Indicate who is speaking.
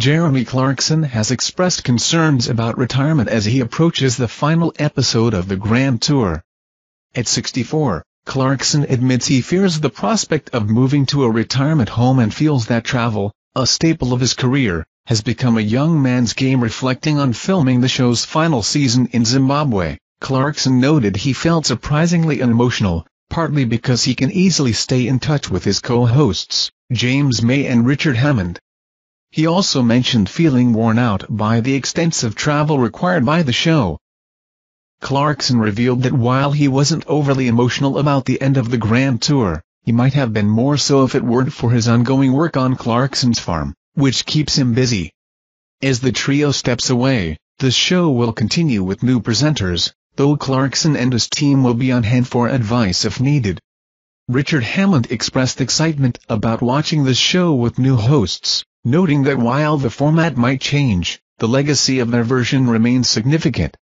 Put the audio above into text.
Speaker 1: Jeremy Clarkson has expressed concerns about retirement as he approaches the final episode of the Grand Tour. At 64, Clarkson admits he fears the prospect of moving to a retirement home and feels that travel, a staple of his career, has become a young man's game reflecting on filming the show's final season in Zimbabwe. Clarkson noted he felt surprisingly unemotional, partly because he can easily stay in touch with his co-hosts, James May and Richard Hammond. He also mentioned feeling worn out by the extensive travel required by the show. Clarkson revealed that while he wasn't overly emotional about the end of the Grand Tour, he might have been more so if it weren't for his ongoing work on Clarkson's farm, which keeps him busy. As the trio steps away, the show will continue with new presenters, though Clarkson and his team will be on hand for advice if needed. Richard Hammond expressed excitement about watching the show with new hosts, noting that while the format might change, the legacy of their version remains significant.